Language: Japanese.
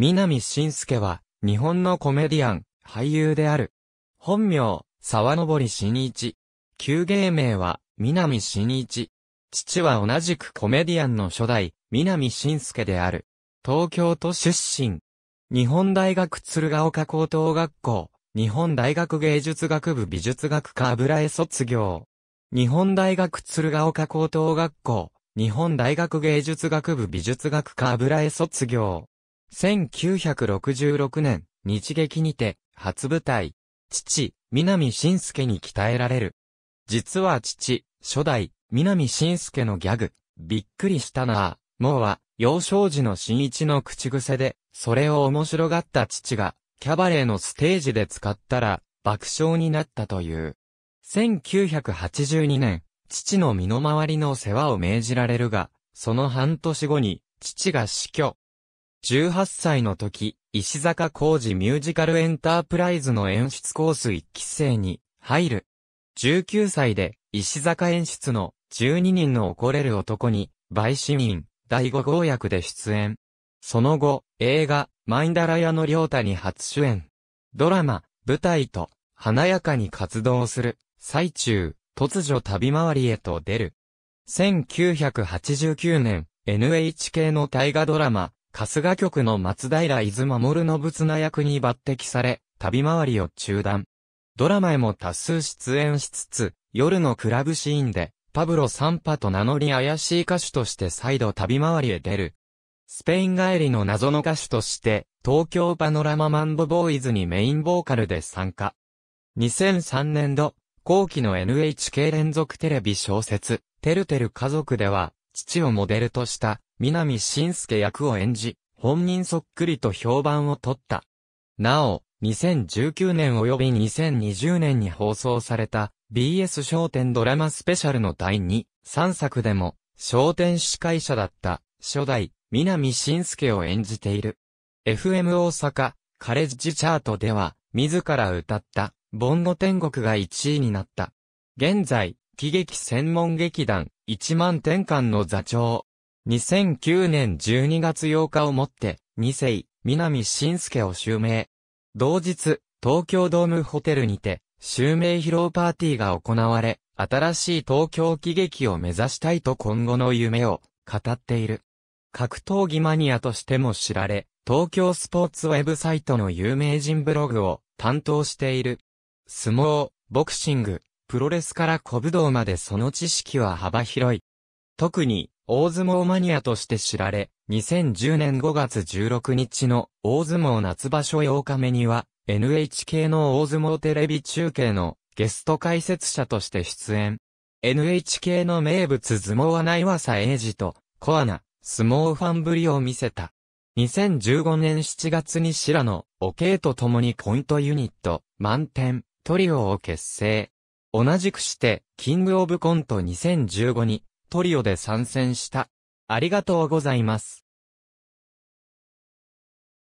南信介は、日本のコメディアン、俳優である。本名、沢登新一。旧芸名は、南新一。父は同じくコメディアンの初代、南信介である。東京都出身。日本大学鶴岡高等学校、日本大学芸術学部美術学科油絵卒業。日本大学鶴岡高等学校、日本大学芸術学部美術学科油絵卒業。1966年、日劇にて、初舞台。父、南信介に鍛えられる。実は父、初代、南信介のギャグ、びっくりしたなぁ、もうは、幼少時の新一の口癖で、それを面白がった父が、キャバレーのステージで使ったら、爆笑になったという。1982年、父の身の回りの世話を命じられるが、その半年後に、父が死去。18歳の時、石坂工事ミュージカルエンタープライズの演出コース1期生に入る。19歳で石坂演出の12人の怒れる男に、陪審員、第5号役で出演。その後、映画、マインダラヤの良太に初主演。ドラマ、舞台と、華やかに活動する、最中、突如旅回りへと出る。1989年、NHK の大河ドラマ、春日局の松平伊豆守信綱役に抜擢され、旅回りを中断。ドラマへも多数出演しつつ、夜のクラブシーンで、パブロ・サンパと名乗り怪しい歌手として再度旅回りへ出る。スペイン帰りの謎の歌手として、東京パノラママンボボーイズにメインボーカルで参加。2003年度、後期の NHK 連続テレビ小説、てるてる家族では、父をモデルとした南信介役を演じ、本人そっくりと評判を取った。なお、2019年及び2020年に放送された BS 商店ドラマスペシャルの第2、3作でも、商店司会者だった初代南信介を演じている。FM 大阪カレッジチャートでは、自ら歌ったボンゴ天国が1位になった。現在、喜劇専門劇団1万天間の座長2009年12月8日をもって、二世、南信介を襲名。同日、東京ドームホテルにて、襲名披露パーティーが行われ、新しい東京喜劇を目指したいと今後の夢を語っている。格闘技マニアとしても知られ、東京スポーツウェブサイトの有名人ブログを担当している。相撲、ボクシング、プロレスから古武道までその知識は幅広い。特に、大相撲マニアとして知られ、2010年5月16日の大相撲夏場所8日目には、NHK の大相撲テレビ中継のゲスト解説者として出演。NHK の名物相撲はないわさ英二と、コアな相撲ファンぶりを見せた。2015年7月に白野、オケイと共にコントユニット、満点、トリオを結成。同じくして、キングオブコント2015にトリオで参戦した。ありがとうございます。